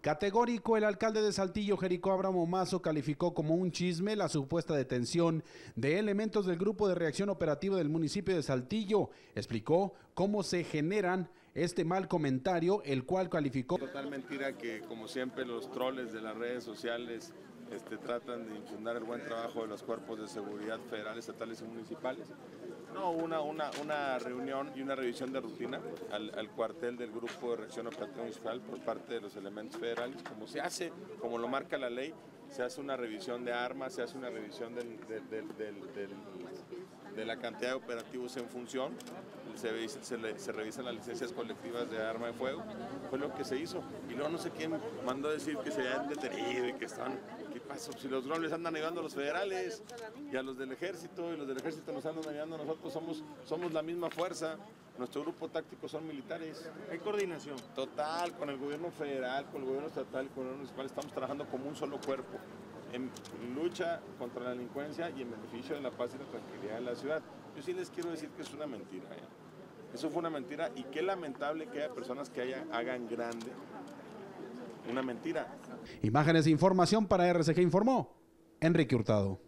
Categórico, el alcalde de Saltillo, Jericó Abramo Mazo, calificó como un chisme la supuesta detención de elementos del Grupo de Reacción Operativa del municipio de Saltillo. Explicó cómo se generan este mal comentario, el cual calificó... Total mentira que, como siempre, los troles de las redes sociales este, tratan de infundar el buen trabajo de los cuerpos de seguridad federales, estatales y municipales. No, una, una, una reunión y una revisión de rutina al, al, cuartel del Grupo de Reacción Operativa Municipal por parte de los elementos federales, como se hace, como lo marca la ley, se hace una revisión de armas, se hace una revisión del, del, del, de la cantidad de operativos en función, se, se, se, revisan las licencias colectivas de arma de fuego, fue lo que se hizo. Y luego no sé quién mandó a decir que se habían detenido y que están, ¿qué pasa? Si los drones andan ayudando a los federales y a los del ejército, y los del ejército nos andan ayudando a nosotros, somos, somos la misma fuerza, nuestro grupo táctico son militares. ¿Hay coordinación? Total, con el gobierno federal, con el gobierno estatal, con el gobierno municipal, estamos trabajando como un solo cuerpo en lucha contra la delincuencia y en beneficio de la paz y la tranquilidad de la ciudad. Yo sí les quiero decir que es una mentira. ¿eh? Eso fue una mentira y qué lamentable que haya personas que hagan grande una mentira. Imágenes de información para RCG informó Enrique Hurtado.